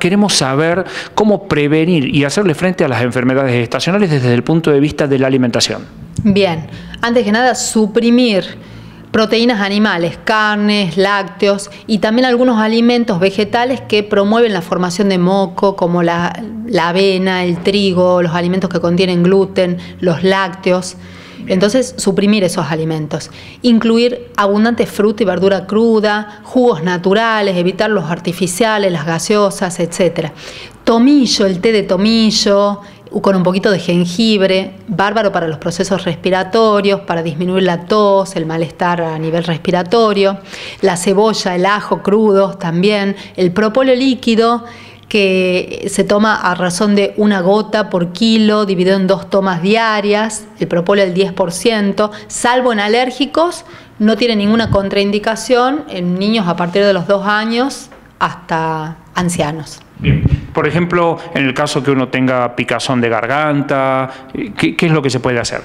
queremos saber cómo prevenir y hacerle frente a las enfermedades estacionales desde el punto de vista de la alimentación. Bien, antes que nada, suprimir proteínas animales, carnes, lácteos y también algunos alimentos vegetales que promueven la formación de moco, como la, avena, el trigo, los alimentos que contienen gluten, los lácteos. Entonces, suprimir esos alimentos. Incluir abundante fruta y verdura cruda, jugos naturales, evitar los artificiales, las gaseosas, etc. Tomillo, el té de tomillo, con un poquito de jengibre, bárbaro para los procesos respiratorios, para disminuir la tos, el malestar a nivel respiratorio, la cebolla, el ajo crudos también, el propóleo líquido que se toma a razón de una gota por kilo, dividido en dos tomas diarias, el propóleo el 10%, salvo en alérgicos, no tiene ninguna contraindicación en niños a partir de los dos años hasta ancianos. Por ejemplo, en el caso que uno tenga picazón de garganta, ¿qué, es lo que se puede hacer?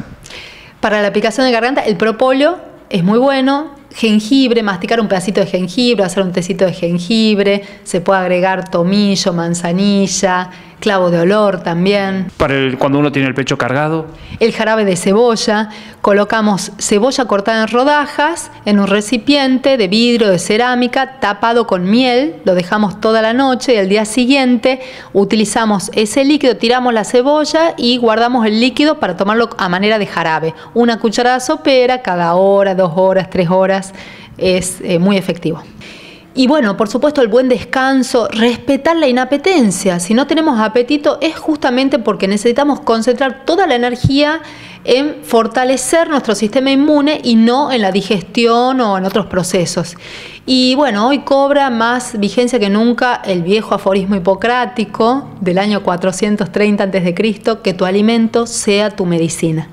Para la picazón de garganta, el propóleo es muy bueno. Jengibre, masticar un pedacito de jengibre, hacer un tecito de jengibre, se puede agregar tomillo, manzanilla, clavo de olor también. Para cuando uno tiene el pecho cargado. El jarabe de cebolla, colocamos cebolla cortada en rodajas en un recipiente de vidrio de cerámica tapado con miel, lo dejamos toda la noche y al día siguiente utilizamos ese líquido, tiramos la cebolla y guardamos el líquido para tomarlo a manera de jarabe. Una cucharada sopera cada hora, dos horas, tres horas, es eh, muy efectivo. Y bueno, por supuesto, el buen descanso, respetar la inapetencia. Si no tenemos apetito es justamente porque necesitamos concentrar toda la energía en fortalecer nuestro sistema inmune y no en la digestión o en otros procesos. Y bueno, hoy cobra más vigencia que nunca el viejo aforismo hipocrático del año 430 a.C., que tu alimento sea tu medicina.